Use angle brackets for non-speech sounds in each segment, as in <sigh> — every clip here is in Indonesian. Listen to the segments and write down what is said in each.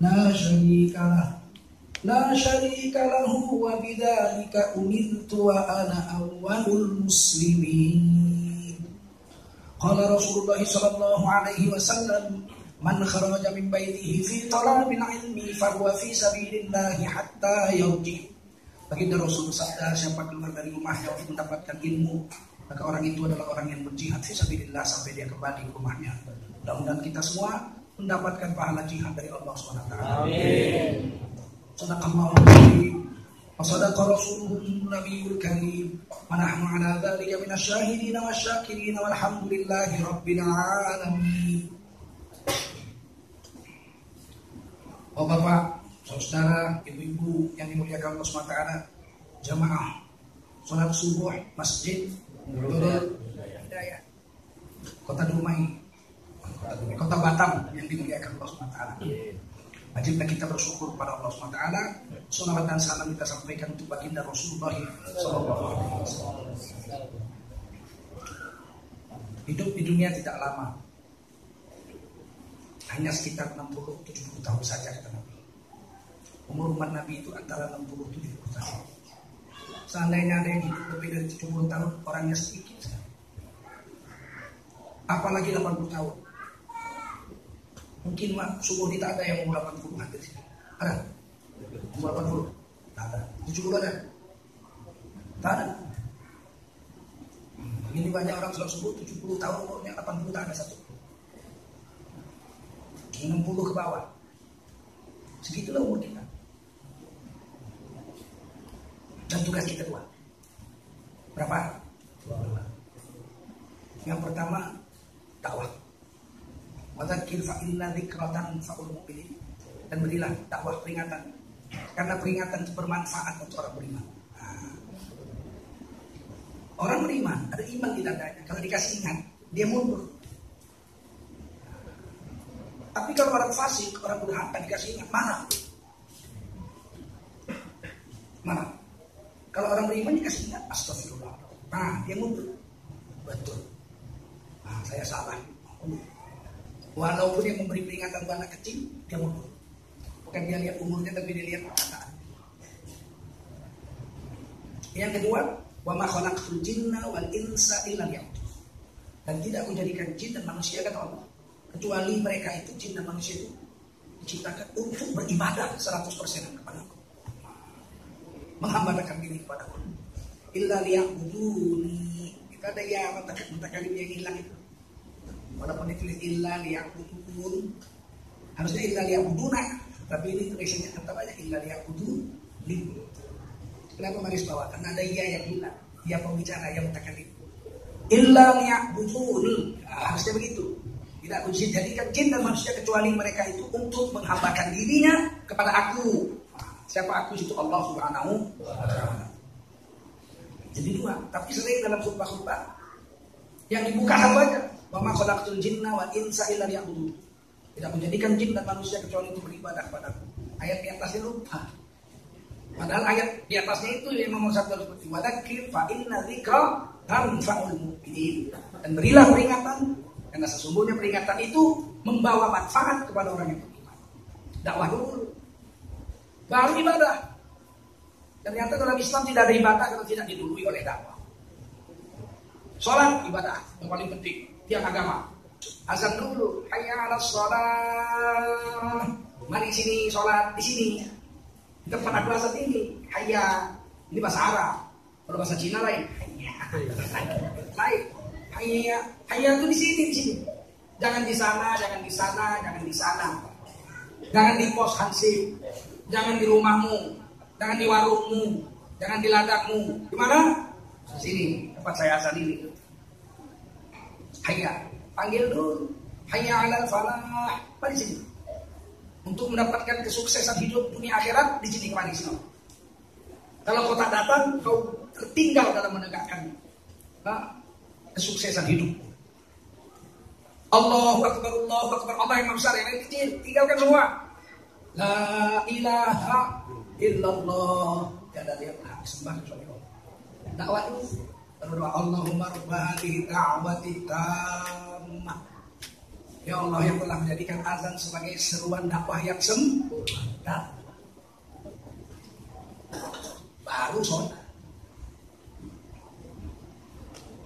لا شريك له لا شريك له وبذلك أمرت وأنا أول المسلمين قال رسول الله صلى الله عليه وسلم من خرج من بيته في طلب العلم فهو في سبيل الله حتى يرجع Baginda Rasul sabda siapa keluar dari rumahnya untuk mendapatkan ilmu maka orang itu adalah orang yang berjihad fisabilillah sampai dia kembali ke rumahnya. Mudah-mudahan kita semua mendapatkan pahala jihad dari Allah SWT. Amin. Sadaqallahu wa sadaqa rasuluhu nabiyul karim wa nahnu ala dhalika minasyahidin wasyakirin walhamdulillahi rabbil alamin. Oh Bapak, saudara, ibu-ibu yang dimuliakan Allah SWT, jamaah sholat subuh masjid Nurul Hidayah Kota Kota Batam yang dimuliakan Allah SWT Wajiblah kita bersyukur pada Allah SWT Salawat dan salam kita sampaikan untuk baginda Rasulullah SAW Hidup di dunia tidak lama. Hanya sekitar 60-70 tahun saja kata Nabi Umur umat Nabi itu antara 60-70 tahun. Seandainya ada yang hidup lebih dari 70 tahun Orangnya sedikit. Apalagi 80 tahun Mungkin mak subuh ini tak ada yang umur 80 ada di sini. Ada? Umur 80? Tak ada. 70 ada? Tak ada. Hmm, ini banyak orang sholat subuh 70 tahun umurnya 80 tak ada satu. 60 ke bawah. Segitulah umur kita. Dan tugas kita dua. Berapa? Dua. Yang pertama, dakwah. Wadakir fa'inna zikratan fa'ul mu'minin. Dan berilah dakwah peringatan. Karena peringatan itu bermanfaat untuk orang beriman. Nah. Orang beriman, ada iman di dadanya Kalau dikasih ingat, dia mundur. Tapi kalau orang fasik, orang durhaka dikasih ingat, mana? Mana? Kalau orang beriman dikasih ingat, astagfirullah. Nah, dia mundur. Betul. Nah, saya salah Walaupun dia memberi peringatan anak kecil, dia mundur. Bukan dia lihat umurnya, tapi dia lihat perkataan. Yang kedua, wa ma khalaqtul jinna wal insa illa Dan tidak aku jadikan jin dan manusia kata Allah. Kecuali mereka itu jin dan manusia itu diciptakan untuk beribadah 100% kepada aku. Menghambakan diri kepada aku. Illa liya'buduni. Kita ada ya mutakalim yang hilang itu walaupun ditulis illa liya'budun harusnya illa liya'buduna tapi ini tulisannya tetap aja illa liya'budun kenapa maris bawah karena ada iya yang hilang. Iya pembicara yang mutakalim illa liya'budun nah, harusnya begitu. Tidak aku jadikan jin dan manusia kecuali mereka itu untuk menghambakan dirinya kepada aku. Siapa aku? Itu Allah subhanahu jadi dua. Tapi sering dalam khutbah-khutbah. Yang dibuka saja Wa ma khalaqtul jinna wal insa illa liya'budun. Tidak menjadikan jin dan manusia kecuali untuk beribadah kepadaku. Ayat di atasnya lupa. Padahal ayat di atasnya itu yang nomor satu harus Wadakir fa inna dzikra tanfa'ul mu'minin. Dan berilah peringatan karena sesungguhnya peringatan itu membawa manfaat kepada orang yang beriman. Dakwah dulu. Baru ibadah. Ternyata dalam Islam tidak ada ibadah kalau tidak didului oleh dakwah. Sholat ibadah yang paling penting tiap agama. Azan dulu, hayya ala sholat. Mari sini sholat di sini. Tempat aku azan ini, hayya. Ini bahasa Arab. Kalau bahasa Cina lain, hayya. <laughs> Lain. Hayya, hayya itu di sini, di sini. Jangan di sana, jangan di sana, jangan di sana. Jangan di pos hansip, jangan di rumahmu, jangan di warungmu, jangan di ladangmu. Di mana? Sini, tempat saya azan ini. Hayya, panggil dulu. Hayya alal falah. Mari sini. Untuk mendapatkan kesuksesan hidup dunia akhirat di sini kemari sini. Kalau kau tak datang, kau tertinggal dalam menegakkan nah, kesuksesan hidup. Allahu Akbar, Allahu Akbar, Allah yang besar, yang kecil, tinggalkan semua. La ilaha illallah. Tidak ada yang sembah kecuali Allah. Dakwah itu Allahumma rabba hadhihi da'wati Ya Allah yang telah menjadikan azan sebagai seruan dakwah yang sempurna. Baru sholat.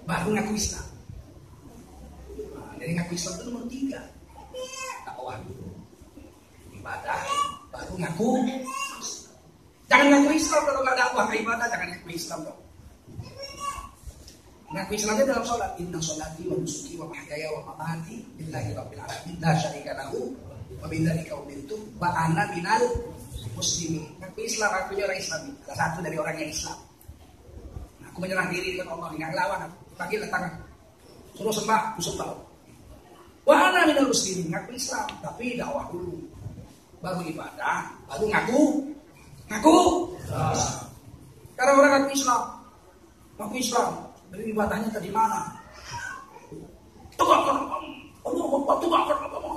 Baru ngaku Islam. Nah, jadi ngaku Islam itu nomor tiga. Dakwah. Ibadah. Baru ngaku Jangan ngaku Islam kalau nggak dakwah ibadah, jangan ngaku Islam dong. Ngaku Islamnya dalam sholat. Inna sholati wa nusuki wa mahyaya wa mamati billahi rabbil alamin la syarika lahu wa bidzalika umirtu wa ana minal muslimin. Ngaku Islam aku orang Islam. Salah satu dari orang yang Islam. Nah, aku menyerah diri dengan Allah, nggak lawan aku. Panggil tangan. Suruh sembah, aku sembah. Wa ana minal muslimin. Ngaku Islam, tapi dakwah dulu. Baru ibadah, baru ngaku Ngaku? Karena orang ngaku Islam. Ngaku Islam. Dari ibadahnya tadi mana? Tegakkan agama. Allah Akbar, tegakkan agama.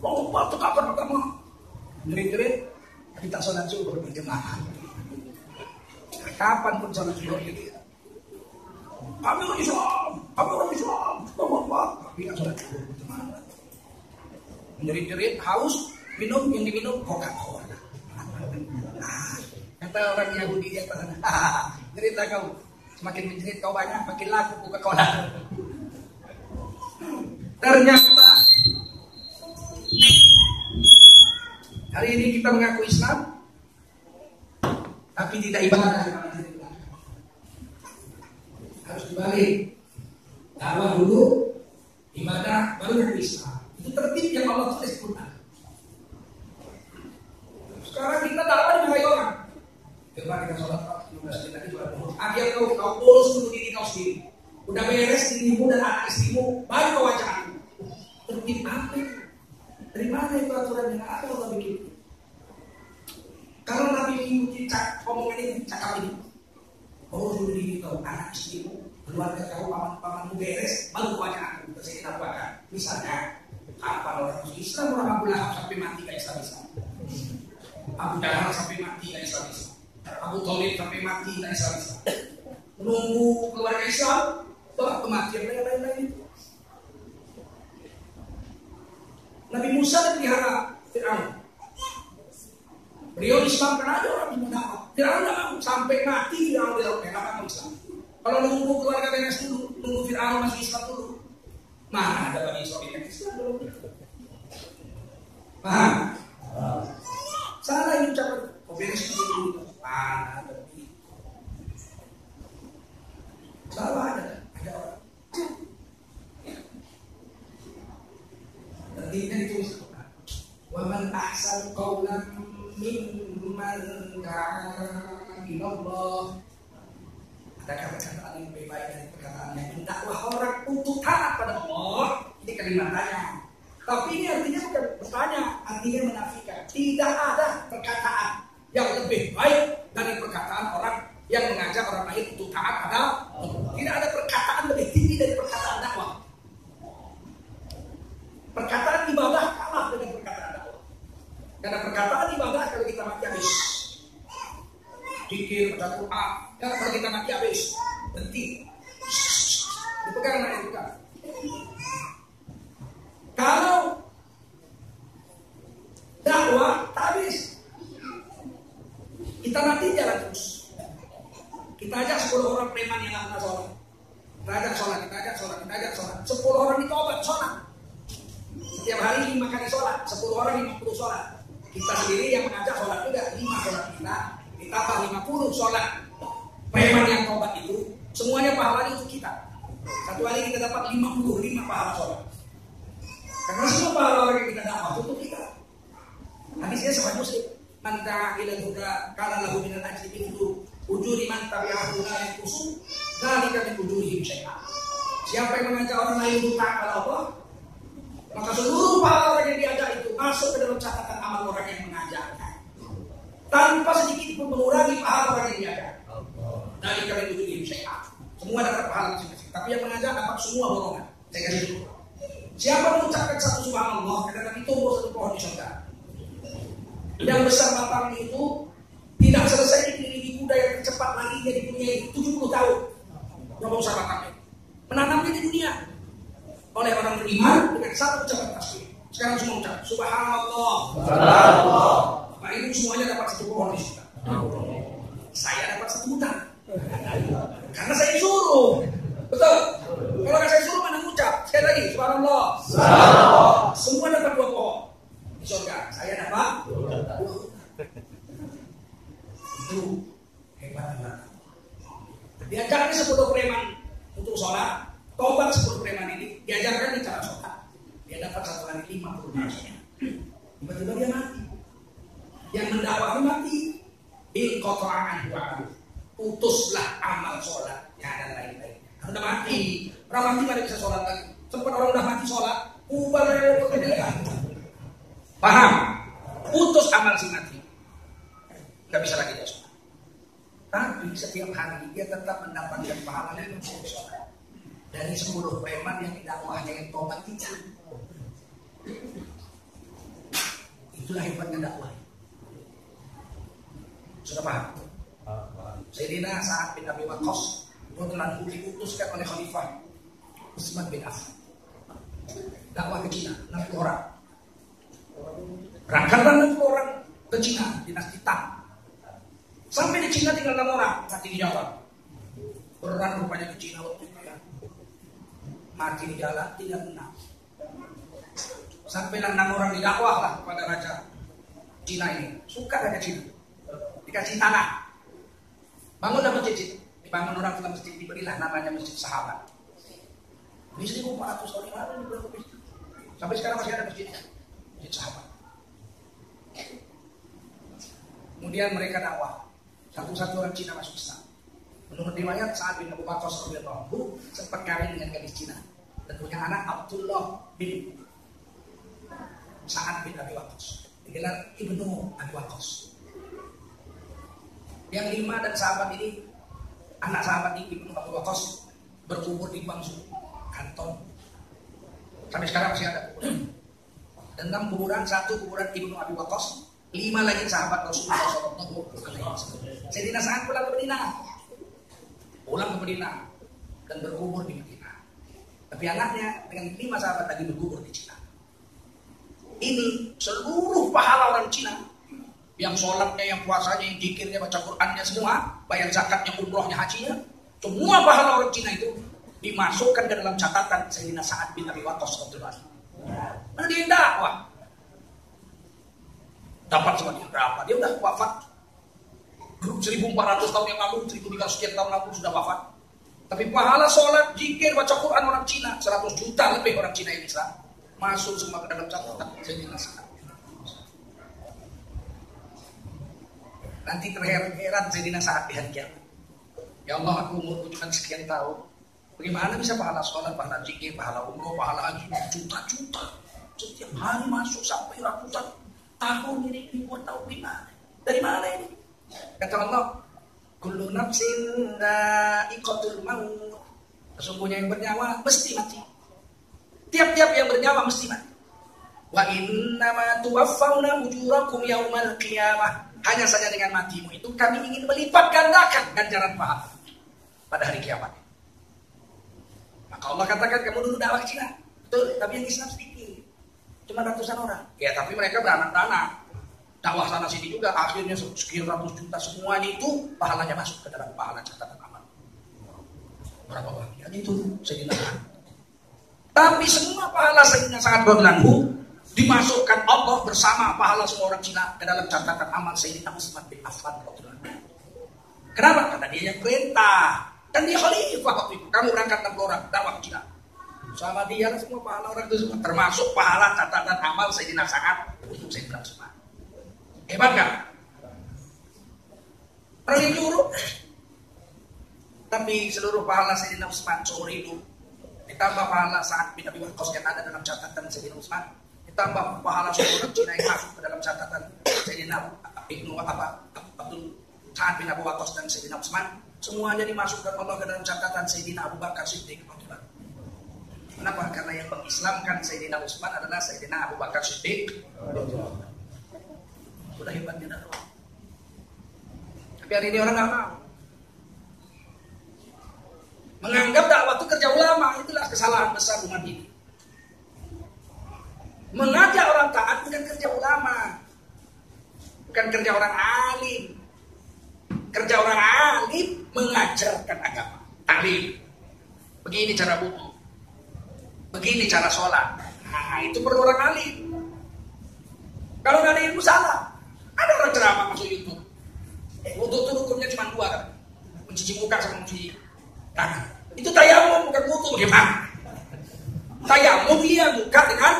Allah Akbar, tegakkan agama. Jerit-jerit. Tapi tak sholat zuhur berjemaah. Kapan pun sholat zuhur gitu. Kami orang Islam. Kami orang Islam. Allah Akbar. Tapi tak sholat zuhur berjemaah. Jerit-jerit, haus, minum yang diminum Coca-Cola. Kata orang Yahudi di atas <laughs> sana, cerita kau. Semakin menjerit kau banyak, makin laku buka cola. Ternyata hari ini kita mengaku Islam, tapi tidak ibadah. Harus dibalik. Dakwah dulu, ibadah baru Islam. Itu tertib yang Allah tulis Quran. Sekarang kita dakwah di orang. Coba kita sholat 15 menit lagi sholat duhur. Akhir kau kau urus dulu diri kau sendiri. Udah beres dirimu dan anak istrimu, baru kau ajak aku. Tertib apa? Dari mana itu aturan yang ada Allah bikin? Kalau Nabi mengikuti omongan ini, cakap ini, urus dulu diri kau, anak istrimu, keluarga kau, paman-pamanmu beres, baru kau ajak aku. Terus kita buatkan. Misalnya, apa orang Islam orang Abu Lahab sampai mati kayak Islam Islam. Abu Jahal sampai mati kayak Islam Islam. Abu Thalib sampai mati kayak Islam Islam. Menunggu keluarga Islam, bah kematian dan lain-lain. Nabi Musa dipelihara Fir'aun. Beliau Islam kan ada orang yang dakwah. Fir'aun tidak sampai mati Fir'aun tidak mengenal Islam. Kalau nunggu keluarga beres dulu, nunggu Fir'aun masih Islam dulu. Mana ada Bani Israel yang Islam dulu? Paham? Salah ini ucapan. Oh beres dulu. Mana ada Salah ada. Ada orang. Artinya ditulis Waman ahsan qawlan mimman da'a ilallah ada kata-kata yang lebih baik dari perkataan yang dakwah orang untuk taat pada Allah ini kalimat tanya tapi ini artinya bukan bertanya artinya menafikan tidak ada perkataan yang lebih baik dari perkataan orang yang mengajak orang lain untuk taat pada Allah tidak ada perkataan lebih tinggi dari perkataan dakwah perkataan ibadah kalah dengan perkataan dakwah karena perkataan ibadah kalau kita mati habis pikir baca Quran kalau kita mati habis berhenti dipegang naik bukan kalau dakwah tak habis kita mati jalan terus kita ajak 10 orang preman yang nggak pernah sholat kita ajak sholat kita ajak sholat kita ajak sholat 10 orang itu obat sholat setiap hari lima kali sholat 10 orang 50 sholat kita sendiri yang mengajak sholat juga lima sholat kita ditambah 50 sholat preman yang tobat itu semuanya pahalanya untuk kita satu hari kita dapat 55 pahala sholat karena semua pahala orang yang kita dapat untuk kita hadisnya sama muslim manta ila huda kana lahu min al-ajri mithlu ujuri man tabi'ahu la yanqusu dzalika min ujurihim syai'a siapa yang mengajak orang lain untuk taat kepada Allah maka seluruh pahala orang yang diajak itu masuk ke dalam catatan amal orang yang mengajarnya tanpa sedikit pun mengurangi pahala orang yang diajak dari kalian itu di syai'ah semua dapat pahala masing-masing tapi yang mengajak dapat semua golongan saya kasih dulu siapa mengucapkan satu subhanallah akan tumbuh satu pohon di surga yang besar batangnya itu tidak selesai dikelilingi kuda yang tercepat lagi jadi dunia 70 tahun berapa besar batangnya menanamnya di dunia oleh orang beriman dengan satu ucapan tasbih Sekarang semua ucap Subhanallah. Subhanallah. Bapak Ibu semuanya dapat satu pohon di sini. Saya dapat satu hutan. Karena saya suruh. Betul. Kalau saya suruh mana ngucap. Sekali lagi, Subhanallah. Subhanallah. Semua dapat dua pohon di surga. Saya dapat itu hebat hebat. Diajarkan sepuluh preman untuk sholat. Tobat sepuluh diajarkan di cara sholat. Dia dapat satu hari lima puluh dosa. Tiba-tiba dia mati. Yang mendakwah mati. Bil kotoran dua Putuslah amal sholat yang ada lain-lainnya. Sudah mati. Orang mati tidak bisa sholat lagi. Sempat orang udah mati sholat. Ubah Paham? Putus amal si mati. Gak bisa lagi dia sholat. Tapi setiap hari dia tetap mendapatkan pahala dari sholat. Dari sepuluh preman yang didakwahnya yang tobat tidak. Itulah hebatnya dakwah. Sudah paham? Sayyidina saat bin Abi Waqqas Kebetulan diutuskan oleh Khalifah Utsman bin Affan. Dakwah ke Cina, 60 orang. Berangkatlah 60 orang ke Cina, dinasti Tang. Sampai di Cina tinggal 6 orang, mati di jalan. Berat rupanya ke Cina waktu itu ya. Mati di jalan, tidak menang. Sampai enam orang didakwah lah kepada raja Cina ini. Suka raja Cina. Dikasih tanah. Bangun dapat masjid dibangun orang dalam masjid diberilah namanya masjid sahabat. Ini 1400 tahun yang lalu masjid. Sampai sekarang masih ada masjidnya. Masjid sahabat. Kemudian mereka dakwah. Satu-satu orang Cina masuk Islam. Menurut riwayat saat bin Abu Bakar radhiyallahu sempat kawin dengan gadis Cina dan punya anak Abdullah bin Sa'ad bin Abi Waqqas. Digelar Ibnu Abi Waqqas. Yang lima dan sahabat ini anak sahabat ini Ibnu Abu Waqqas berkubur di bangsu kanton. Sampai sekarang masih ada kuburan. Dan enam kuburan, satu kuburan Ibnu Abi Waqqas, lima lagi sahabat Rasulullah SAW. Sayyidina Sa'ad pulang ke Medina. Pulang ke Medina dan berkubur di Medina. Tapi anaknya dengan lima sahabat lagi berkubur di Cina. Ini seluruh pahala orang Cina yang sholatnya, yang puasanya, yang dikirnya, baca Qurannya semua, bayar zakatnya, umrohnya, hajinya, semua pahala orang Cina itu dimasukkan ke dalam catatan Sayyidina Sa'ad bin Abi Waqqas Mana dia dakwah? Dapat sama dia berapa? Dia udah wafat 1400 tahun yang lalu, 1300 sekian tahun lalu sudah wafat. Tapi pahala sholat, jikir, baca Quran orang Cina, 100 juta lebih orang Cina yang bisa masuk semua ke dalam catatan Sayyidina Sa'ad. Nanti terheran-heran Sayyidina saat di hari. Ya Allah aku umurku cuma sekian tahun. Bagaimana bisa pahala sholat, pahala zikir, pahala umroh, pahala haji, juta-juta. Setiap hari masuk sampai ratusan tahun ini, ribuan tahun gimana? Dari mana ini? Kata Allah, Kullu nafsin ikotul maut. Sesungguhnya yang bernyawa mesti mati. Tiap-tiap yang bernyawa mesti mati. Wa inna ma tuwaffawna ujurakum yaumal qiyamah. Hanya saja dengan matimu itu kami ingin melipat gandakan ganjaran pahala pada hari kiamat. Maka Allah katakan kamu dulu dakwah Cina. Betul, tapi yang Islam sedikit. Cuma ratusan orang. Ya tapi mereka beranak-anak. Dakwah sana sini juga akhirnya sekian ratus juta semuanya itu pahalanya masuk ke dalam pahala catatan amal. Berapa bahagia itu Sayyidina Tapi semua pahala Sayyidina sangat berlaku dimasukkan Allah bersama pahala semua orang Cina ke dalam catatan amal Sayyidina Utsman bin Affan Kenapa? Karena dia yang perintah dan dia khalifah waktu itu. Kamu berangkat 60 orang dakwah Cina. Sama dia semua pahala orang itu termasuk pahala catatan amal Sayyidina Sa'ad untuk Sayyidina Utsman. Hebat kan? Orang nyuruh tapi seluruh pahala Sayyidina Utsman seumur hidup ditambah pahala saat bin Abi Waqqas yang ada dalam catatan Sayyidina Utsman ditambah pahala seorang Cina yang masuk ke dalam catatan Sayyidina Ibnu apa Abdul Sa'ad bin Abu Waqqas dan Sayyidina Utsman semuanya dimasukkan Allah ke dalam catatan Sayyidina Abu Bakar Siddiq Kenapa? Karena yang mengislamkan Sayyidina Utsman adalah Sayyidina Abu Bakar Siddiq Sudah hebatnya dakwah. Tapi hari ini orang nggak mau. Menganggap dakwah itu kerja ulama, itulah kesalahan besar umat ini. Mengajak orang taat bukan kerja ulama. Bukan kerja orang alim. Kerja orang alim mengajarkan agama. Taklim. Begini cara butuh. Begini cara sholat. Nah, itu perlu orang alim. Kalau nggak ada ilmu salah. Ada orang ceramah masuk YouTube. Wudhu itu hukumnya cuma dua kan. Mencuci muka sama mencuci tangan. Itu tayamum bukan wudhu bagaimana? Tayamum iya muka dengan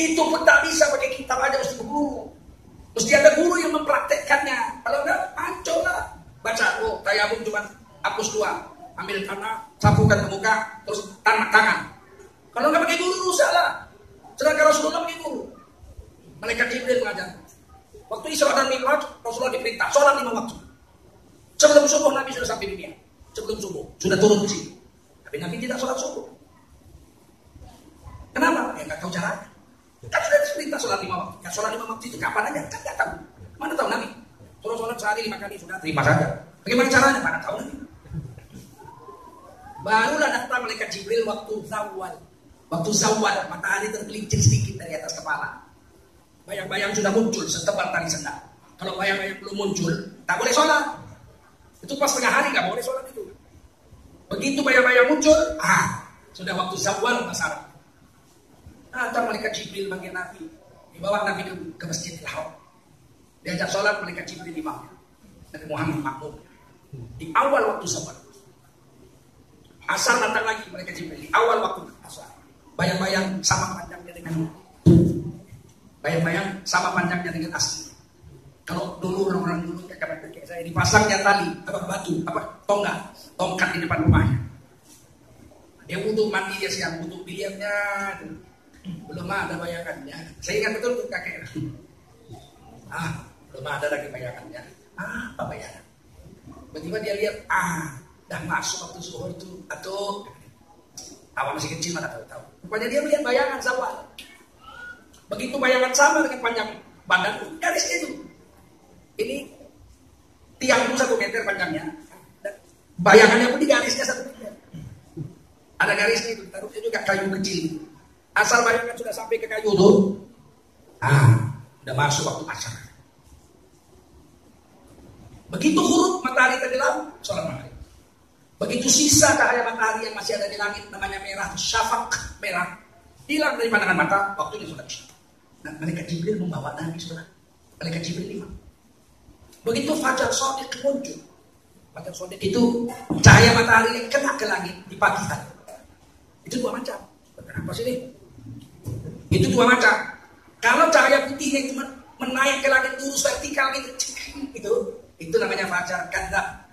itu pun tak bisa pakai kitab aja mesti guru. Mesti ada guru yang mempraktekkannya. Kalau enggak, panco lah. Baca, oh tayamum cuma hapus dua. Ambil tanah, sapukan ke muka, terus tangan tangan. Kalau nggak pakai guru, rusak lah. Sedangkan Rasulullah pakai guru. Malaikat Jibril mengajar. Waktu Isra dan Mi'raj, Rasulullah diperintah sholat lima waktu. Sebelum subuh Nabi sudah sampai dunia. Sebelum subuh sudah turun ke sini. Tapi Nabi tidak sholat subuh. Kenapa? Ya nggak tahu caranya. Kan sudah diperintah sholat lima waktu. Ya sholat lima waktu itu kapan aja? Kan nggak tahu. Mana tahu Nabi? Kalau sholat sehari lima kali sudah terima saja. Bagaimana caranya? Mana tahu Nabi? Barulah datang malaikat Jibril waktu zawal. Waktu zawal matahari tergelincir sedikit dari atas kepala. Bayang-bayang sudah muncul setebal tali sendal. Kalau bayang-bayang belum muncul, tak boleh sholat. Itu pas tengah hari nggak boleh sholat itu. Begitu bayang-bayang muncul, ah sudah waktu zawal pasar. Datang malaikat Jibril bagi Nabi, dibawa Nabi ke, ke Masjidil Haram. Diajak sholat malaikat Jibril imamnya. Nabi Muhammad makmum. Di awal waktu zawal. Asar datang lagi malaikat Jibril. Di awal waktu asar. Bayang-bayang sama panjangnya dengan Bayang-bayang sama panjangnya dengan asli. Kalau dulu orang-orang dulu kayak saya dipasangnya tali apa batu apa tonggak tongkat di depan rumahnya. Dia butuh mandi dia siang butuh biliarnya belum ada bayangannya. Saya ingat betul tuh kakek. <laughs> Ah belum ada lagi bayangannya. Ah, apa bayangan? Tiba-tiba dia lihat ah dah masuk waktu subuh itu atau awal masih kecil mana tahu-tahu. Rupanya dia melihat bayangan sawah. Begitu bayangan sama dengan panjang badan garis itu. Ini tiang itu satu meter panjangnya. Bayangannya pun di garisnya satu meter. Ada garisnya itu, taruhnya juga kayu kecil. Asal bayangan sudah sampai ke kayu itu, ah, udah masuk waktu asar. Begitu huruf matahari tenggelam, sholat maghrib. Begitu sisa cahaya matahari yang masih ada di langit namanya merah, syafak merah, hilang dari pandangan mata, waktunya sholat isya. Nah, malaikat Jibril membawa Nabi saudara. Malaikat Jibril lima. Begitu fajar sodik muncul. Fajar sodik itu cahaya matahari yang kena ke langit di pagi hari. Itu dua macam. Kenapa sih ini? Itu dua macam. Kalau cahaya putih yang cuma menaik ke langit lurus vertikal gitu, itu itu namanya fajar kanda,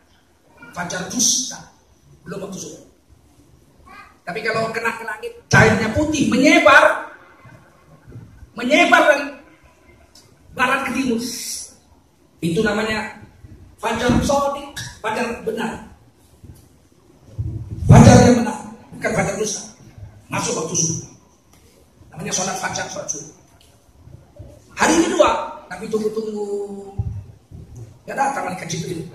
fajar dusta, belum waktu. Tapi kalau kena ke langit, cahayanya putih menyebar, menyebar dari barat ke timur. Itu namanya fajar sodik, fajar benar. Fajar yang benar, bukan fajar dusta. Masuk waktu subuh. Namanya sholat fajar, sholat subuh. Hari kedua, Nabi tunggu-tunggu. Ya datang malaikat Jibril.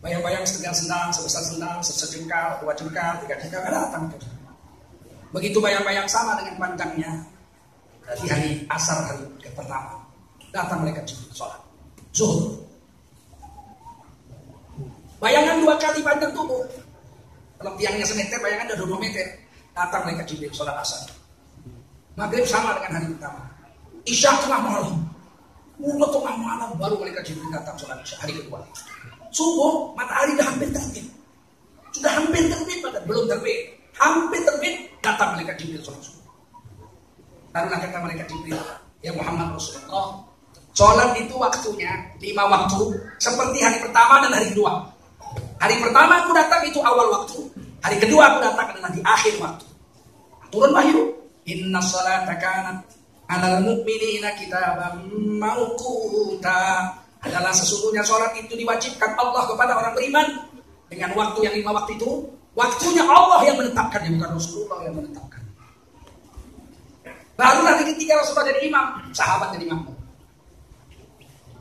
Bayang-bayang setengah sendal, sebesar sendal, sejengkal, dua jengkal, tiga jengkal, ya datang. Begitu bayang-bayang sama dengan panjangnya, di hari asar hari ke pertama datang mereka sholat. Zuhur. Bayangan dua kali panjang tubuh. Kalau tiangnya semeter bayangan ada dua meter datang mereka Jibril sholat asar. Maghrib sama dengan hari pertama. Isya tengah malam. Mula tengah malam baru mereka Jibril datang sholat isya hari kedua. Subuh matahari sudah hampir terbit. Sudah hampir terbit pada belum terbit. Hampir terbit datang mereka Jibril sholat subuh karena kata mereka Jibril, ya Muhammad Rasulullah, sholat itu waktunya lima waktu, seperti hari pertama dan hari kedua. Hari pertama aku datang itu awal waktu, hari kedua aku datang adalah di akhir waktu. Turun wahyu, Inna salata kanat alal mu'minina kitaban mauquta. Adalah sesungguhnya sholat itu diwajibkan Allah kepada orang beriman dengan waktu yang lima waktu itu. Waktunya Allah yang menetapkan, bukan Rasulullah yang menetapkan. Baru nanti ketika Rasulullah jadi imam, sahabat jadi imam.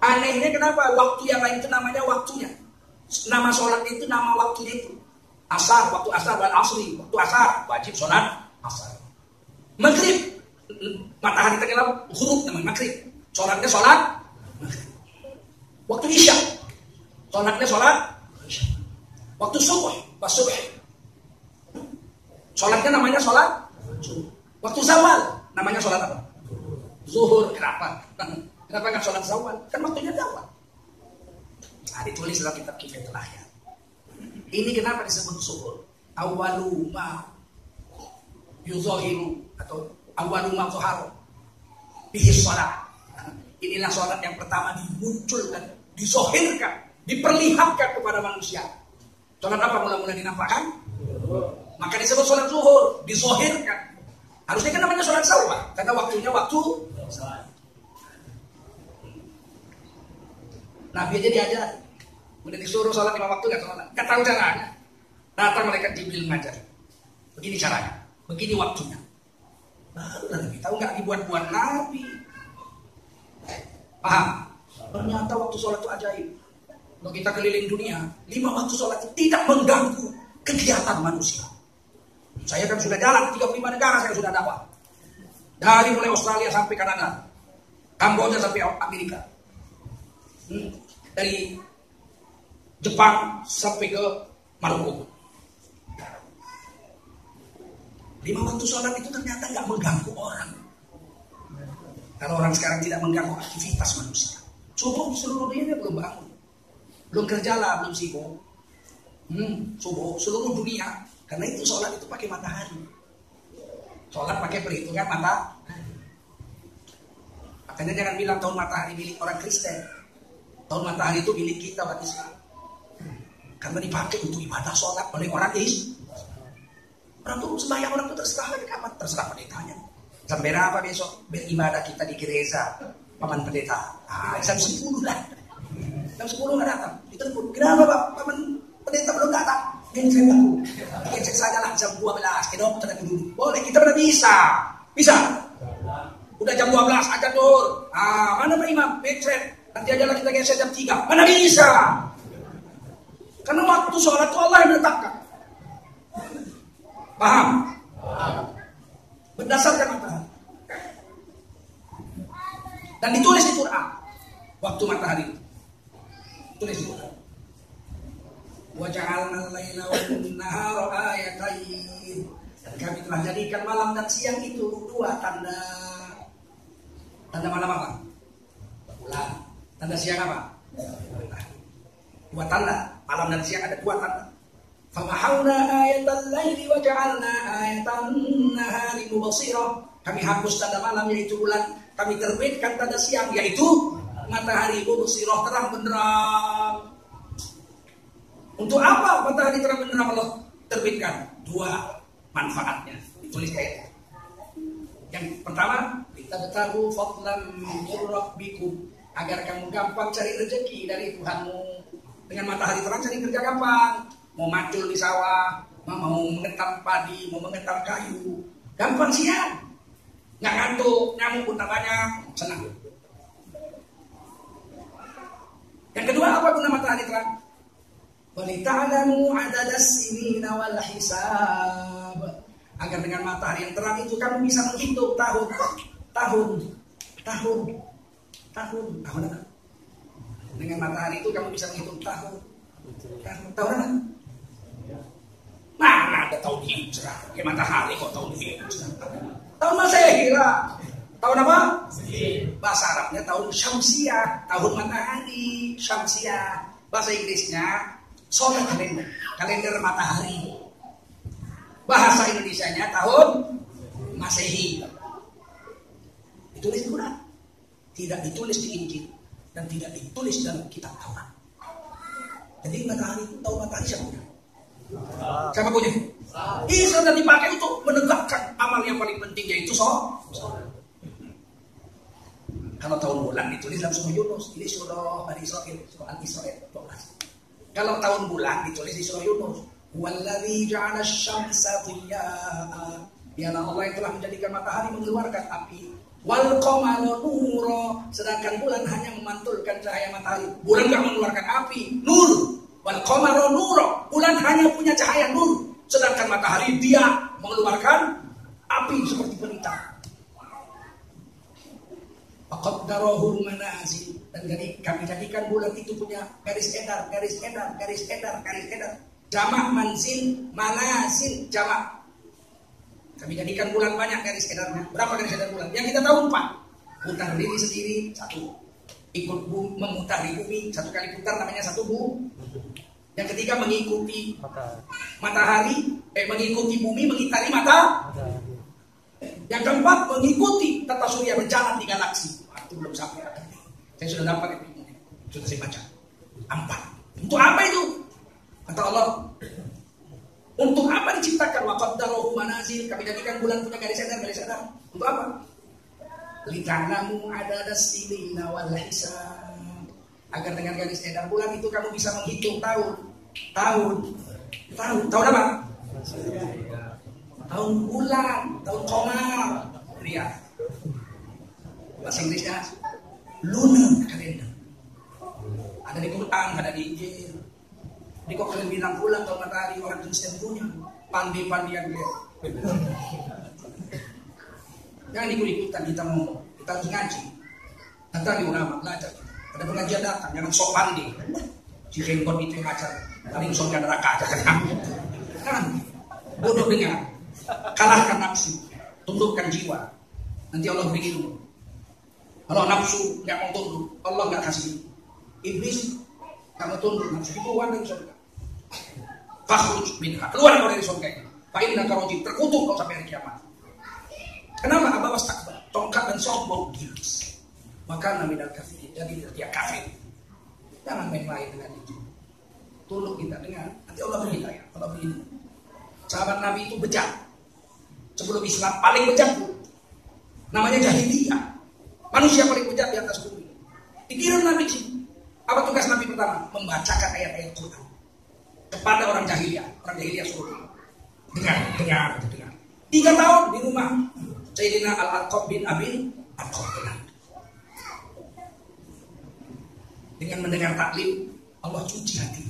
Anehnya kenapa? Waktu yang lain itu namanya waktunya. Nama sholat itu nama waktunya itu. Asar, waktu asar dan asri. Waktu asar, wajib sholat asar. Maghrib matahari tenggelam huruf namanya maghrib. Sholatnya sholat. Waktu isya sholatnya sholat. Waktu subuh pas subuh. Sholatnya namanya sholat Waktu zawal namanya sholat apa? Zuhur. Kenapa? Kenapa nggak sholat zawal? Kan waktunya zawal. Nah, ditulis dalam kitab Kifayatul Ahya. Ini kenapa disebut zuhur? Awalu ma yuzohiru atau awalu ma zuharu bihi sholat. Inilah sholat yang pertama dimunculkan, disohirkan, diperlihatkan kepada manusia. Sholat apa mula-mula dinampakkan? Maka disebut sholat zuhur, disohirkan. Harusnya kan namanya sholat sawah, karena waktunya waktu Nabi aja diajar. Udah disuruh sholat lima waktu nggak sholat. Nggak tahu caranya. Datang mereka Jibril ngajar. Begini caranya. Begini waktunya. Baru Nabi tahu nggak dibuat-buat Nabi. Paham? Ternyata waktu sholat itu ajaib. Kalau kita keliling dunia, lima waktu sholat tidak mengganggu kegiatan manusia. Saya kan sudah jalan 35 negara saya sudah dakwah. Dari mulai Australia sampai Kanada, Kamboja sampai Amerika. Hmm. Dari Jepang sampai ke Maluku. Lima waktu sholat itu ternyata nggak mengganggu orang. Kalau orang sekarang tidak mengganggu aktivitas manusia. Subuh seluruh dunia belum bangun. Belum kerja lah, belum sibuk. Hmm, subuh seluruh dunia. Karena itu sholat itu pakai matahari. Sholat pakai perhitungan mata. Makanya jangan bilang tahun matahari milik orang Kristen. Tahun matahari itu milik kita umat Islam. Karena dipakai untuk ibadah sholat oleh orang Islam. Orang tuh sembahyang orang tuh terserah lagi kapan terserah pendetanya. Jam berapa besok beribadah kita di gereja paman pendeta? Ah, jam sepuluh lah. Jam sepuluh nggak datang. Itu kenapa pak paman pendeta belum datang? Gencet aku. Gencet saja lah jam 12 ke dokter aku dulu. Boleh kita mana bisa? Bisa? Udah jam 12 aja tur. Ah, mana Pak Imam? Gencet. Nanti aja lah kita geser jam 3. Mana bisa? Karena waktu sholat itu Allah yang menetapkan. Paham? Berdasarkan matahari. Dan ditulis di Quran. Waktu matahari. Tulis di Quran. Al-laila wan-nahara ayatain. Dan kami telah jadikan malam dan siang itu dua tanda. Tanda malam apa? Bulan. Tanda siang apa? Dua tanda. Malam dan siang ada dua tanda. Ayatal laili wa ja'alna ayatan nahari mubasirah. Kami hapus tanda malam yaitu bulan. Kami terbitkan tanda siang yaitu matahari mubasirah terang benderang. Untuk apa matahari terang benderang Allah terbitkan? Dua manfaatnya. Ditulis kayak Yang pertama, kita tahu fadlan rabbikum agar kamu gampang cari rezeki dari Tuhanmu. Dengan matahari terang cari kerja gampang. Mau macul di sawah, mau mengetam padi, mau mengetam kayu. Gampang siang. Nggak ngantuk, nyamuk pun tak banyak. Senang. Yang kedua apa guna matahari terang? Walita'lamu adadas ini wal hisab. Agar dengan matahari yang terang itu kamu bisa menghitung tahun, tahun, tahun, tahun, tahun apa? Dengan matahari itu kamu bisa menghitung tahun, tahun, tahun apa? Mana ada tahun hijrah? Kayak matahari kok tahun hijrah? Tahun Masehi lah. Tahun apa? Bahasa Arabnya tahun Syamsiah, tahun matahari, Syamsiah. Bahasa Inggrisnya solar kalender, kalender matahari. Bahasa Indonesianya tahun Masehi. Ditulis di Quran. Tidak ditulis di Injil dan tidak ditulis dalam kitab Taurat. Jadi matahari tahu matahari siapa punya? Siapa punya? Ini sudah dipakai untuk menegakkan amal yang paling penting yaitu so. Kalau tahun bulan ditulis dalam surah Yunus, ini surah Bani Israel, surah Al-Israel 12. Kalau tahun bulan ditulis di surah Yunus, Walladzi ja'ala syamsa. Dialah Allah yang telah menjadikan matahari mengeluarkan api. Wal qamara sedangkan bulan hanya memantulkan cahaya matahari. Bulan enggak mengeluarkan api, nur. Wal qamara bulan hanya punya cahaya nur, sedangkan matahari dia mengeluarkan api seperti pelita. Faqaddarahul manazil dan jadi kami jadikan bulan itu punya garis edar, garis edar, garis edar, garis edar. Jamak manzil, manazil, jamak. Kami jadikan bulan banyak garis edarnya. Berapa garis edar bulan? Yang kita tahu empat. Putar diri sendiri satu. Ikut bumi, memutar di bumi satu kali putar namanya satu bu. Yang ketiga mengikuti matahari, eh mengikuti bumi mengitari mata. Yang keempat mengikuti tata surya berjalan di galaksi. Itu belum sampai. Saya sudah dapat itu. Sudah saya baca. Empat. Untuk apa itu? Kata Allah. Untuk apa diciptakan? Waqad darohu manazil. Kami jadikan bulan punya garis sadar, garis sadar. Untuk apa? Likanamu ada ada silina. Agar dengan garis edar bulan itu kamu bisa menghitung tahun. Tahun. Tahun. Tahun apa? Tahun bulan, tahun komar, Ria. Bahasa Inggrisnya lunar kalender. Ada di Quran, ada di Injil. Di kok kalian bilang bulan tahun matahari orang Kristen punya pandi-pandian dia. Jangan ikut-ikutan kita mau kita harus ngaji. Nanti di ulama belajar. Ada pengajian datang, jangan sok pandi. Si itu yang ngajar. Paling sok neraka aja. Kan bodoh dengar kalahkan nafsu, tundukkan jiwa. Nanti Allah ilmu. Kalau nafsu nggak mau tunduk, Allah nggak kasih. Iblis mau tunduk, nafsu keluar dari surga. Fakhruj minha, keluar dari surga ini. Pak Inna karoji terkutuk kau sampai hari kiamat. Kenapa Abah was takbar? Tongkat dan sombong gilas. Maka dan kafir. Jadi dia kafir. Jangan main-main dengan itu. Tunduk kita dengan nanti Allah beri hidayah. Allah beri. Sahabat Nabi itu bejat sebelum Islam paling bejat namanya jahiliyah. Manusia paling bejat di atas bumi. Dikirim Nabi sini apa tugas Nabi pertama? Membacakan ayat-ayat Quran. Kepada orang jahiliyah. Orang jahiliyah suruh dengar dengar dengar. Tiga tahun di rumah. Sayyidina Al Arqam bin Abil Arqam dengan mendengar taklim Allah cuci hati.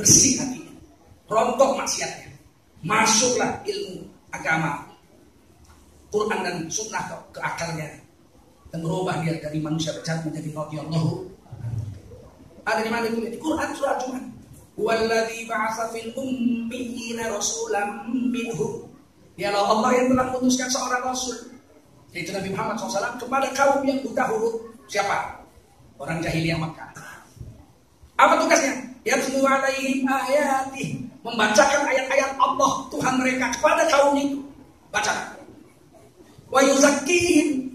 Bersih hati. Rontok maksiatnya. Masuklah ilmu agama. Quran dan sunnah ke, ke akalnya. Dan merubah dia dari manusia bejat menjadi radhiyallahu ada di mana itu di Quran surah Jumat. Walladzi ba'atsa fil ummiyina rasulan minhum. Dialah Allah yang telah memutuskan seorang rasul yaitu Nabi Muhammad SAW kepada kaum yang buta huruf siapa? Orang jahiliyah Makkah. Apa tugasnya? Yatlu alaihim ayatih membacakan ayat-ayat Allah Tuhan mereka kepada kaum itu. Baca. Wa yuzakkihim.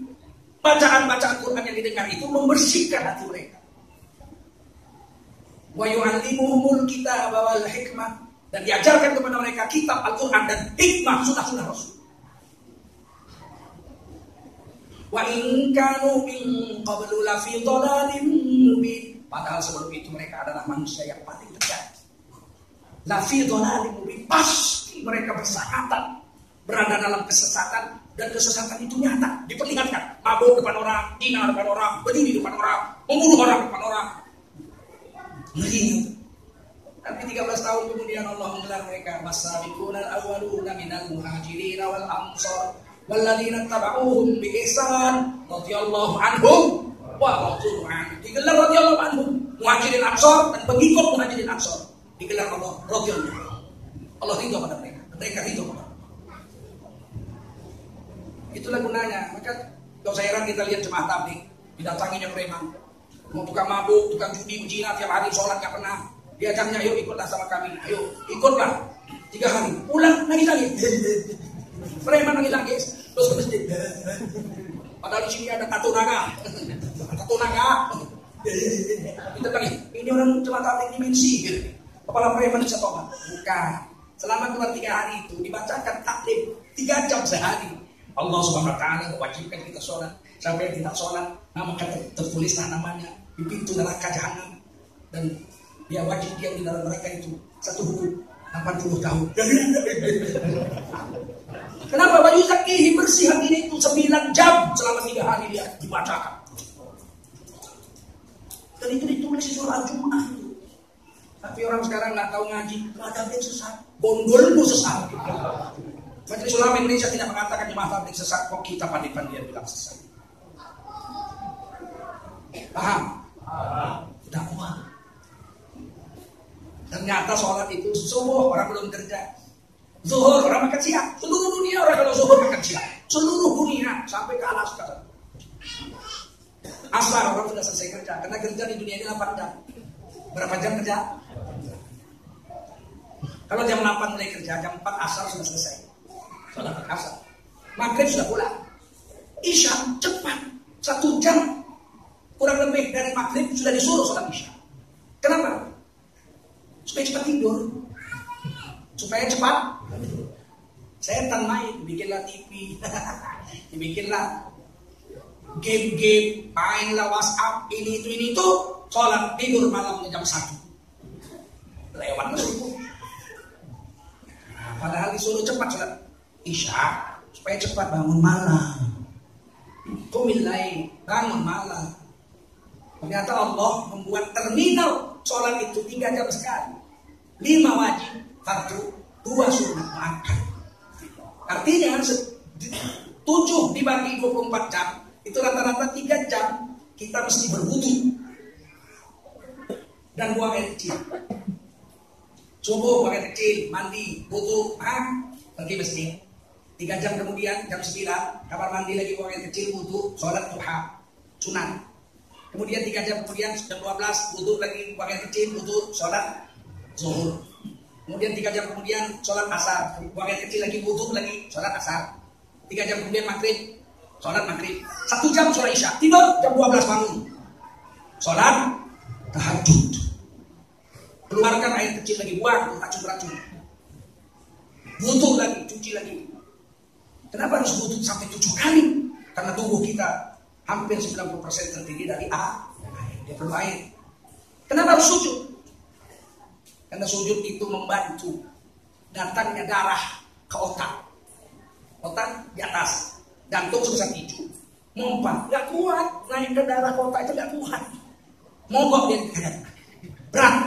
Bacaan-bacaan Quran yang didengar itu membersihkan hati mereka. Wa yu'allimuhumul kitab wal hikmah dan diajarkan kepada mereka kitab Al-Qur'an dan hikmah sunnah-sunnah Rasul. Wa in kanu min qablu la fi dhalalin mubin. Padahal sebelum itu mereka adalah manusia yang paling dekat Lafi dhalalim mubin. Pasti mereka bersangatan berada dalam kesesatan dan kesesatan itu nyata diperlihatkan mabuk depan orang, dina depan orang, berdiri depan orang, membunuh orang depan orang. Ngeri. Tapi 13 tahun kemudian Allah menggelar mereka Masabiqun al-awwaluna minal muhajirin wal ansar walladzina tabauhum bi ihsan radhiyallahu anhum wa radu Digelar radhiyallahu anhum muhajirin ansar dan pengikut muhajirin ansar digelar Allah radhiyallahu Allah ridho pada mereka. Mereka ridho pada itulah gunanya. Maka kalau saya heran kita lihat jemaah tablik didatanginya preman. Mau tukang mabuk tukang judi berzina tiap hari sholat nggak pernah. Diajaknya ayo ikutlah sama kami. Ayo ikutlah. Tiga hari. Pulang lagi lagi <laughs> preman lagi lagi terus ke masjid. Padahal di sini ada tato naga. <laughs> Tato naga. Kita lagi ini orang cuma tablik dimensi? Gitu Kepala preman bisa tobat? Bukan. Selama keluar tiga hari itu dibacakan taklim tiga jam sehari. Allah subhanahu wa taala mewajibkan kita sholat. Sampai yang tidak sholat, nama kata tertulislah namanya di pintu neraka jahanam dan dia wajib diam di dalam neraka itu satu hukum 80 tahun. <laughs> Kenapa baju zakihi bersih hati itu 9 jam selama tiga hari dia dibacakan. Dan itu ditulis di surah itu. Tapi orang sekarang nggak tahu ngaji, yang sesat. Bondol itu sesat. Majelis Ulama Indonesia tidak mengatakan jemaah tablik sesat kok kita pandai-pandai bilang sesat. Paham? Dakwah. Ternyata sholat itu subuh orang belum kerja. Zuhur orang makan siang. Seluruh dunia orang kalau zuhur makan siang. Seluruh dunia sampai ke Alaska. Asar orang sudah selesai kerja. Karena kerja di dunia ini 8 jam. Berapa jam kerja? Kalau jam 8 mulai kerja, jam 4 asar sudah selesai. Sholat asar. Maghrib sudah pulang. Isya cepat. Satu jam kurang lebih dari maghrib sudah disuruh sholat isya. Kenapa? Supaya cepat tidur. Supaya cepat. Setan main, bikinlah TV, <laughs> dibikinlah game-game, mainlah WhatsApp, ini itu ini itu, sholat tidur malamnya jam satu. Lewat subuh. Nah, padahal disuruh cepat sholat isya supaya cepat bangun malam. Kumilai bangun malam. Ternyata Allah membuat terminal sholat itu tiga jam sekali. Lima wajib, satu, dua sunat makan. Artinya tujuh dibagi 24 jam itu rata-rata tiga jam kita mesti berwudu dan buang air kecil. Subuh buang air kecil, mandi, wudu, ah, pergi masjid. Tiga jam kemudian jam sembilan kamar mandi lagi buang air kecil, wudu, sholat duha, sunat. Kemudian tiga jam kemudian jam 12 wudhu lagi buang kecil, wudhu sholat zuhur. Kemudian tiga jam kemudian sholat asar, buang kecil lagi wudhu lagi sholat asar. Tiga jam kemudian maghrib, sholat maghrib. Satu jam sholat isya, tidur jam 12 bangun. Sholat tahajud. Keluarkan air kecil lagi, buang racun-racun. Wudhu lagi, cuci lagi. Kenapa harus wudhu sampai tujuh kali? Karena tubuh kita hampir 90% terdiri dari A, dia perlu air. Kenapa harus sujud? Karena sujud itu membantu datangnya darah ke otak. Otak di atas, jantung sebesar hijau. Mompa, gak kuat, naik ke darah otak itu gak kuat. Mogok dia berat.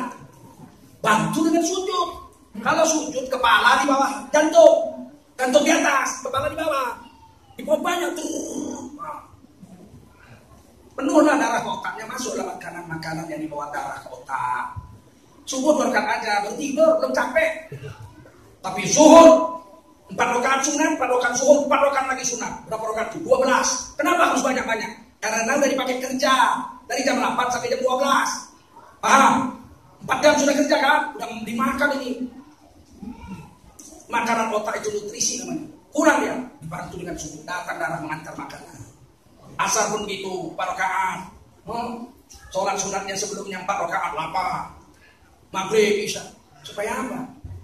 Bantu dengan sujud. Kalau sujud kepala di bawah jantung, jantung di atas, kepala di bawah. Dipompanya tuh Penuhlah darah ke otaknya, masuklah makanan-makanan yang dibawa darah ke otak. Subuh berkat aja, bertidur, belum capek. Tapi zuhur, empat rakaat sunat, empat rakaat zuhur, empat rakaat lagi sunat. Berapa itu? Dua belas. Kenapa harus banyak-banyak? Karena udah dipakai kerja. Dari jam 8 sampai jam 12. Paham? Empat jam sudah kerja kan? Udah dimakan ini. Makanan otak itu nutrisi namanya. Kurang ya, dibantu dengan subuh. Datang darah mengantar makanan. Asar pun gitu, empat rakaat. Hmm? Sholat sunatnya sebelumnya empat rakaat, lapa. Maghrib, isya. Supaya apa?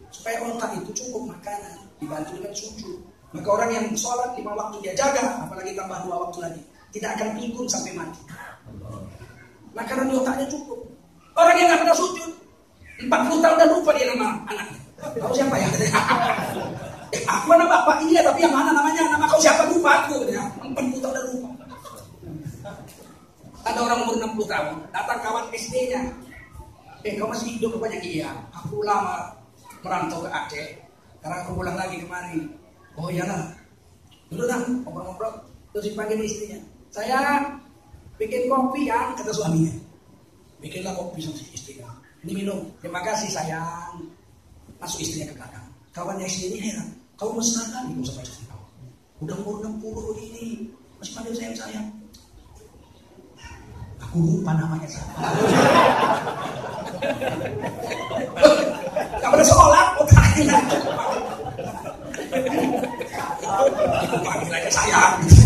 Supaya otak itu cukup makanan, dibantu dengan sujud. Maka orang yang sholat lima waktu dia jaga, apalagi tambah dua waktu lagi, tidak akan pikun sampai mati. Makanan di otaknya cukup. Orang yang nggak pernah sujud, 40 tahun dan lupa dia nama anaknya. Tahu siapa ya? eh, <laughs> aku anak bapak ini ya, tapi yang mana namanya? Nama kau siapa lupa aku? Ya. 40 tahun dan lupa. Ada orang umur 60 tahun, datang kawan SD-nya. Eh, kau masih hidup banyak iya. Aku lama merantau ke Aceh, karena aku pulang lagi kemari. Oh iyalah, dulu dah ngobrol-ngobrol, terus dipanggil istrinya. Saya bikin kopi ya, kata suaminya. Bikinlah kopi sama istrinya. Ini minum. Terima kasih sayang. Masuk istrinya ke belakang. Kawannya ini heran. Kau mesra kali kau sama istri kau. Udah umur 60 ini masih panggil sayang sayang. Aku lupa namanya siapa. Gak <laughs> pada sholat, oh tanya. Aku panggil aja sayang.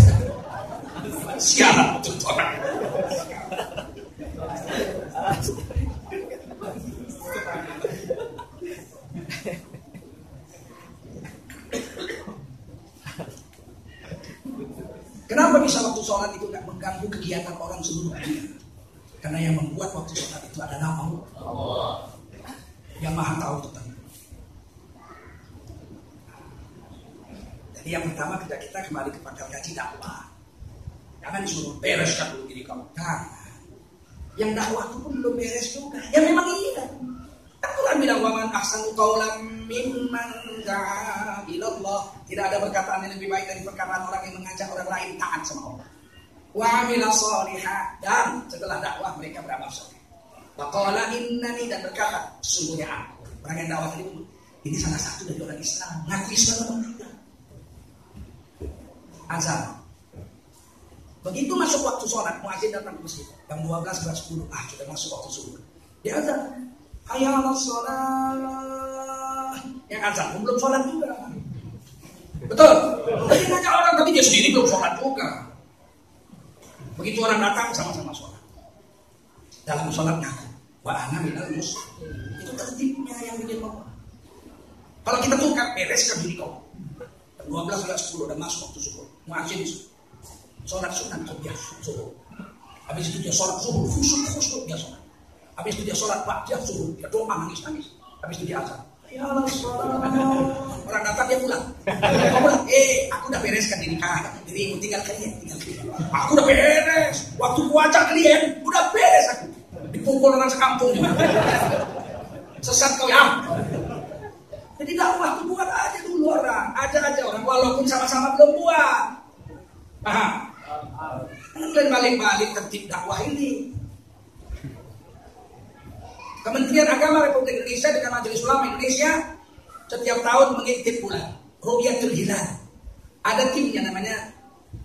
Sialan orang. Kenapa bisa waktu sholat itu nggak mengganggu kegiatan orang seluruh dunia? Karena yang membuat waktu sholat itu adalah Allah. Yang maha tahu tentang. Jadi yang pertama kita kita kembali kepada kaji dakwah. Jangan disuruh bereskan dulu diri kamu. Nah, yang dakwah itu pun belum beres juga. Ya memang iya. Aku kan bilang waman ahsanu qawlam mimman da'a ilallah Tidak ada perkataan yang lebih baik dari perkataan orang yang mengajak orang lain taat sama Allah. Wa amila dan setelah dakwah mereka beramal soleh. Waqala innani dan berkata, sesungguhnya aku. Orang yang dakwah ini, ini salah satu dari orang Islam. Ngaku Islam atau tidak? Azan. Begitu masuk waktu sholat, muazin datang ke masjid. Jam 12, jam 10, ah sudah masuk waktu subuh. Dia azan. Hayya sholat. Yang azan, belum sholat juga. Betul? Dia nanya orang, tapi dia sendiri belum sholat juga. Begitu orang datang, sama-sama sholat. Dalam sholat ngaku. Wa ana minal. Itu tertibnya yang bikin Allah. Kalau kita tukar, bereskan diri kau. 12 sudah 10 udah masuk waktu subuh. Muazin sholat sunat kau dia subuh. Habis itu dia sholat subuh, khusyuk khusyuk dia sholat. Habis itu dia sholat pak dia subuh, dia doa nangis nangis. Habis itu dia azan. Ya Allah, Orang datang dia pulang. Kau pulang, eh aku udah bereskan diri kah, dirimu tinggal kalian, tinggal kalian. Aku udah beres. Waktu puasa kalian, udah beres aku dipukul orang sekampung sesat kau ya jadi dakwah itu buat aja dulu orang aja aja orang walaupun sama-sama belum buat paham kalian balik-balik tertib dakwah ini Kementerian Agama Republik Indonesia dengan Majelis Ulama Indonesia setiap tahun mengintip bulan Ru'yatul Hilal. Ada timnya namanya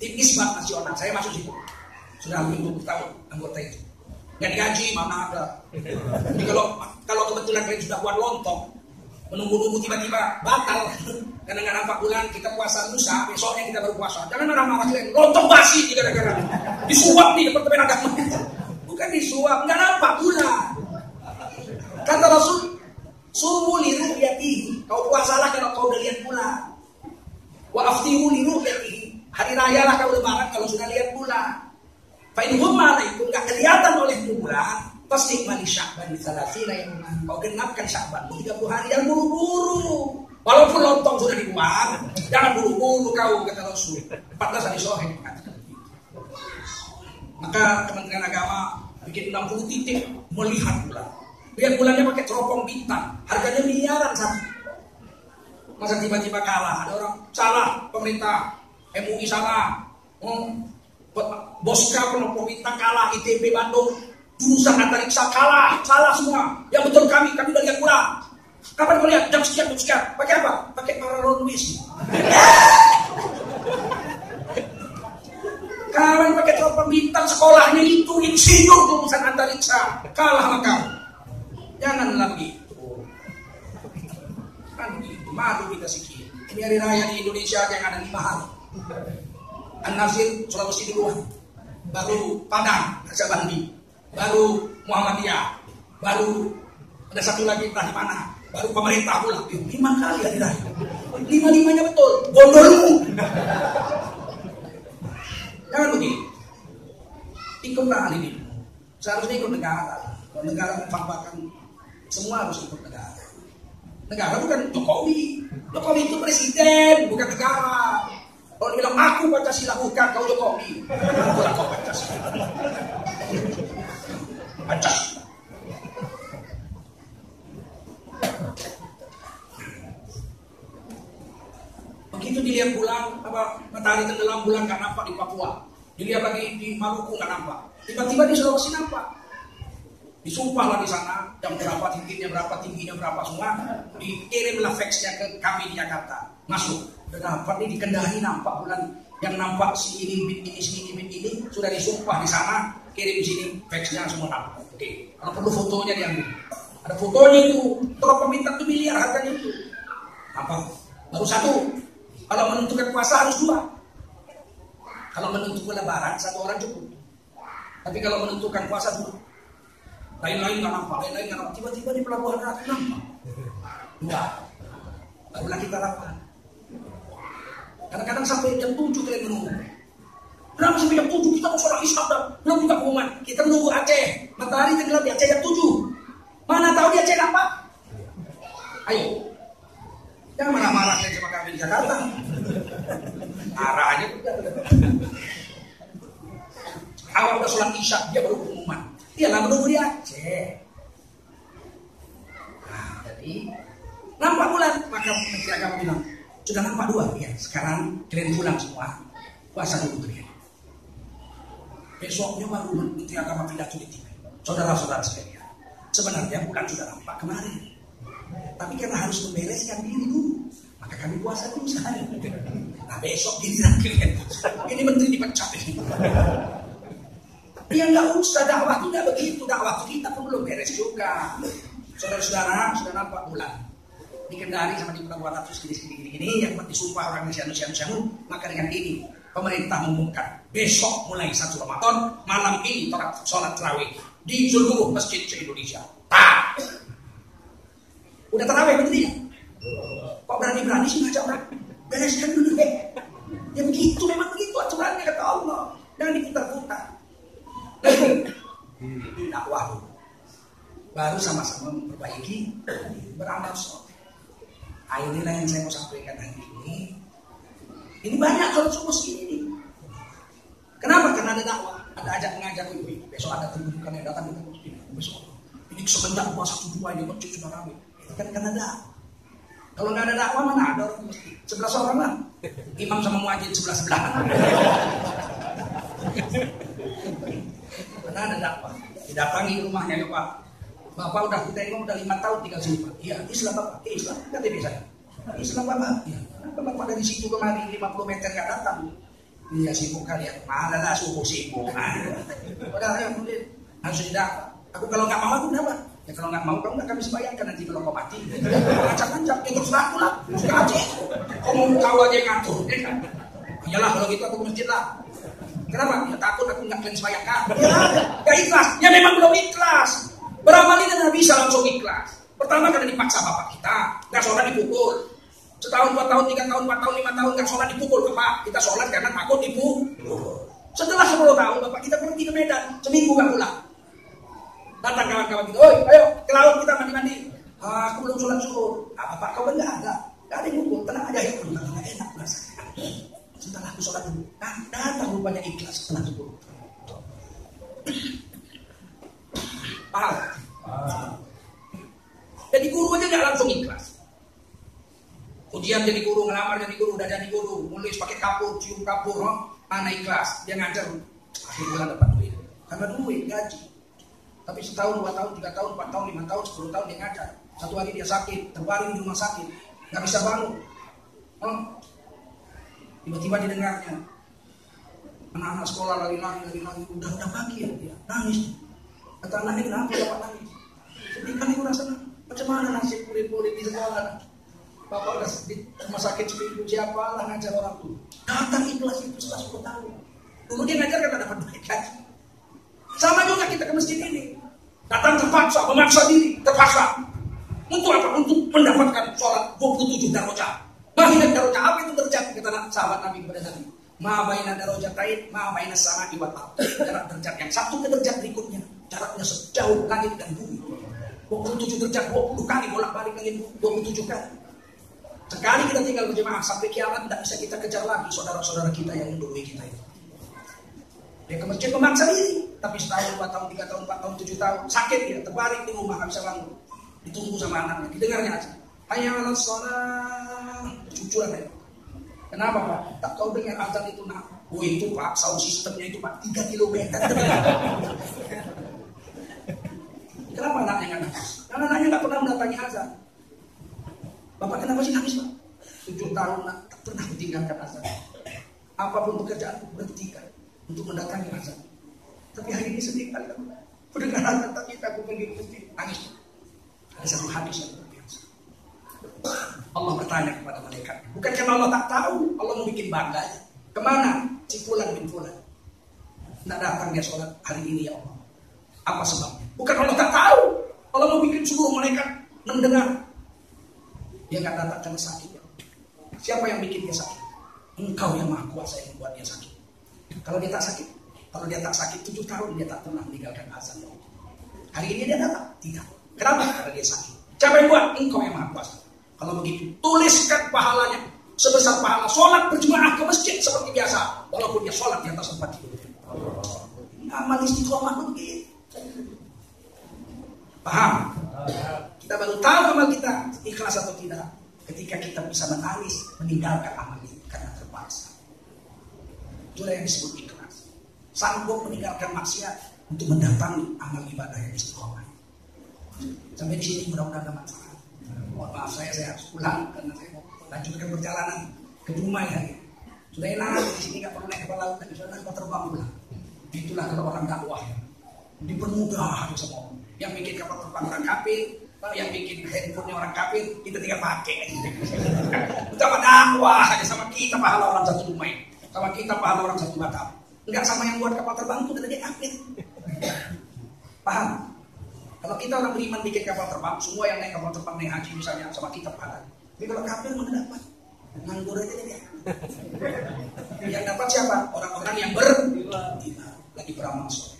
tim Isbat Nasional. Saya masuk situ. Sudah 20 tahun anggota itu nggak digaji mana ada jadi kalau kalau kebetulan kalian sudah buat lontong menunggu-nunggu tiba-tiba batal. Karena nggak nampak bulan kita puasa lusa besoknya kita baru puasa. Jangan marah-marah kalian lontong basi gara-gara. Disuap di departemen agama. Bukan disuap nggak nampak bulan. Kata Rasul suruh liru yati kau puasalah kalau kau udah lihat bulan. Wa aftiru liru yati hari raya lah kau lebaran kalau sudah lihat bulan. Fa'in humma alaikum gak kelihatan oleh bulan pasti mali syakban salasina yang kau genapkan syakban. 30 hari yang buru-buru. Walaupun lontong sudah dibuang jangan buru-buru kau kata Rasul. 14 hari sohe maka Kementerian Agama bikin 60 titik melihat bulan lihat bulannya pakai teropong bintang. Harganya miliaran satu. Masa tiba-tiba kalah? Ada orang salah pemerintah. MUI salah. Hmm, Boska Penopo kita kalah ITB Bandung jurusan antariksa kalah salah semua. Yang betul kami kami udah lihat pulang kapan kau lihat? Jam sekian jam sekian. Pakai apa? Pakai paralon wis <laughs> kawan pakai telepon bintang sekolahnya itu insinyur jurusan antariksa kalah maka janganlah begitu kan begitu malu kita sikit. Ini hari raya di Indonesia yang ada lima hari. An-Nasir Sulawesi duluan baru Padang Bandi baru Muhammadiyah. Baru ada satu lagi entah di mana? Baru pemerintah pula. Lima kali hari raya lima limanya betul. Gondolmu jangan begitu ikutlah ini. Seharusnya ikut negara. Kalau negara mempapakan semua harus ikut negara. Negara bukan Jokowi. Jokowi itu presiden bukan negara. Kalau bilang aku Pancasila bukan kau Jokowi. Lah kau Pancasila. Begitu dilihat bulan, apa matahari tenggelam bulan nggak nampak di Papua. Dilihat lagi di Maluku nggak nampak. Tiba-tiba di Sulawesi nampak. Disumpahlah di sana jam berapa tingginya berapa tingginya berapa semua. Dikirimlah faxnya ke kami di Jakarta. Masuk dapat nih dikendali nampak bulan yang nampak si ini bit ini si ini bit ini sudah disumpah di sana kirim sini faxnya semua nampak. Oke, kalau perlu fotonya diambil. Ada fotonya itu. Kalau peminta tuh miliar harganya itu. Apa? Baru satu. Kalau menentukan puasa harus dua. Kalau menentukan lebaran satu orang cukup. Tapi kalau menentukan puasa dua. Lain-lain nggak nampak, lain-lain nggak nampak. Tiba-tiba di pelabuhan ratu nampak. Dua. Barulah kita lakukan. Kadang-kadang sampai jam 7 kalian menunggu. Kenapa sampai jam 7 kita mau sholat isya dan belum buka pengumuman. Kita menunggu Aceh. Matahari tenggelam di Aceh jam 7. Mana tahu di Aceh apa? Ayo. Jangan marah-marah saya sama kami di Jakarta. Marah aja. Awal udah sholat isya, dia baru pengumuman. Dia lah menunggu di Aceh. Nah, jadi nampak bulan maka Menteri Agama bilang Sudah nampak dua? Ya, sekarang kalian pulang semua. Puasa dulu kalian. Besoknya baru Menteri Agama di TV. Saudara-saudara sekalian. Sebenarnya bukan sudah nampak kemarin. Tapi karena harus membereskan diri dulu. Maka kami puasa dulu sekali. Nah besok gini kalian. Ini menteri dipecat ini. Ya nggak usah dakwah nggak begitu dakwah kita pun belum beres juga. Saudara-saudara sudah nampak bulan di Kendari sama di Pulau Ratus gini gini gini gini yang disumpah orang Indonesia Indonesia maka dengan ini pemerintah mengumumkan besok mulai satu Ramadan malam ini sholat terawih di seluruh masjid se Indonesia. Tak. Udah terawih betul ya? Kok berani-berani sih ngajak orang? Bereskan dulu deh. Ya begitu, memang begitu aturannya kata Allah. Jangan diputar-putar. Dakwah baru sama-sama memperbaiki beramal soleh. Nah, inilah yang saya mau sampaikan hari ini. Ini banyak kalau subuh ini. Kenapa? Karena ada dakwah, ada ajak mengajak ini. Besok ada tuntukan yang datang kita besok. Ini sebentar puasa satu dua ini masjid sudah ramai. Itu kan karena ada. Kalau nggak ada dakwah mana ada orang mesti sebelas orang lah. Imam sama muajid sebelah sebelah. Karena ada dakwah. Didatangi rumahnya ya Pak. Bapak udah kita ini udah lima tahun tinggal sini Pak. Iya, Islam Bapak, Islam. Kata biasa. Islam Bapak. Iya. Kenapa Bapak dari situ kemari 50 meter nggak datang? Iya sibuk kalian. Mana lah subuh sibuk. Udah ayo kemudian harus tidak. Aku kalau nggak mau aku kenapa? Ya kalau nggak mau kamu nggak kami sembahyangkan nanti kalau kau mati. Acak-acak ya terus aku lah. Suka aja. Kau mau kau aja yang ngatur. Ya kan? Iyalah kalau gitu aku ke masjid lah. Kenapa? Ya takut aku nggak kalian sembahyangkan. Ya, gak ikhlas. Ya memang belum ikhlas. Beramal ini tidak bisa langsung ikhlas. Pertama karena dipaksa bapak kita, nggak sholat dipukul. Setahun, dua tahun, tiga tahun, empat tahun, lima tahun nggak sholat dipukul bapak. Kita sholat karena takut dipukul. Setelah sepuluh tahun bapak kita pergi ke Medan, seminggu nggak pulang. Datang kawan-kawan kita, oi, ayo ke laut kita mandi-mandi. Ah, aku belum sholat subuh. Ah, bapak kau kan nggak ada, nggak ada yang pukul, tenang aja ya. Tenang enak rasanya. Setelah aku sholat dulu, nah, datang rupanya ikhlas setelah subuh. Paham? Jadi guru aja nggak langsung ikhlas. Ujian jadi guru, ngelamar jadi guru, udah jadi guru, nulis pakai kapur, cium kapur, oh, mana ikhlas? Dia ngajar, akhir bulan dapat duit. Karena duit, gaji. Tapi setahun, dua tahun, tiga tahun, empat tahun, lima tahun, sepuluh tahun dia ngajar. Satu hari dia sakit, terbaring di rumah sakit, nggak bisa bangun. Oh. Tiba-tiba didengarnya, anak-anak sekolah lari-lari, lari-lari, udah udah pagi ya dia, nangis. Kata anaknya kenapa bapak nangis? Sedih kan ibu rasanya. Mana nasib murid-murid di sekolah? Bapak udah di rumah sakit seminggu siapa lah ngajar orang tuh. Datang ikhlas itu setelah 10 tahun. Dulu dia ngajar kan dapat duit gaji. Sama juga kita ke masjid ini. Datang terpaksa, memaksa diri, terpaksa. Untuk apa? Untuk mendapatkan sholat 27 darajat. Mahina darajat apa itu derajat? Kata sahabat Nabi kepada Nabi. Ma baina darajatain, ma baina sama wa Jarak derajat yang satu ke derajat berikutnya. Jaraknya sejauh langit dan bumi. 27 derajat, 20 kali bolak-balik langit 27 kali. Sekali kita tinggal berjemaah sampai kiamat tidak bisa kita kejar lagi saudara-saudara kita yang mendului kita itu. Dia ke masjid memaksa diri, tapi setahun, dua tahun, tiga tahun, empat tahun, tujuh tahun, sakit dia, terbaring di rumah, nggak bisa bangun. Ditunggu sama anaknya, didengarnya aja. Hanya ala sholat, cucuran ya. Kenapa Pak? Tak tahu dengar azan itu nak. Oh itu Pak, sound sistemnya itu Pak, 3 km. <laughs> Kenapa anaknya nggak? Karena anaknya nggak pernah mendatangi azan. Bapak kenapa sih nangis Pak? Tujuh tahun nak, tak pernah meninggalkan azan. Apa pun pekerjaan berhentikan untuk mendatangi azan. Tapi hari ini sedih kali kan. Mendengar azan tapi aku pergi masjid nangis. Ada satu hadis yang luar biasa. Allah bertanya kepada malaikat. Bukan karena Allah tak tahu, Allah mau bikin bangga. Ke mana? Cipulan bin Fulan. Tidak datang dia sholat hari ini ya Allah. Apa sebabnya? Bukan Allah tak tahu. Allah mau bikin seluruh malaikat mendengar. Dia datang karena sakit. Siapa yang bikin dia sakit? Engkau yang maha kuasa yang membuat dia sakit. Kalau dia tak sakit, kalau dia tak sakit tujuh tahun dia tak pernah meninggalkan azan. Hari ini dia datang, tidak. Kenapa? Karena dia sakit. Siapa yang buat? Engkau yang maha kuasa. Kalau begitu, tuliskan pahalanya sebesar pahala sholat berjemaah ke masjid seperti biasa, walaupun dia sholat di atas tempat tidur. Amal istiqomah begitu. Paham? Kita baru tahu amal kita ikhlas atau tidak ketika kita bisa menangis meninggalkan amal itu karena terpaksa. Itulah yang disebut ikhlas. Sanggup meninggalkan maksiat untuk mendatangi amal ibadah yang istiqomah. Sampai di sini mudah-mudahan ada manfaat. Mohon maaf saya saya harus pulang karena saya mau lanjutkan perjalanan ke rumah ya. Sudah enak di sini nggak perlu naik kapal laut, tapi sudah naik terbang pulang. Itulah kalau orang dakwah. Dipermudah harus orang. Yang bikin kapal terbang orang kafir, yang bikin handphonenya orang kafir, kita tinggal pakai. Utama dakwah hanya sama kita pahala orang satu rumah. Sama kita pahala orang satu batam. Enggak sama yang buat kapal terbang itu dia kafir. Paham? Kalau kita orang beriman bikin kapal terbang, semua yang naik kapal terbang naik haji misalnya sama kita pahala. Tapi kalau kafir mana dapat? Nganggur aja dia. yang dapat siapa? Orang-orang yang beriman, lagi beramal soleh.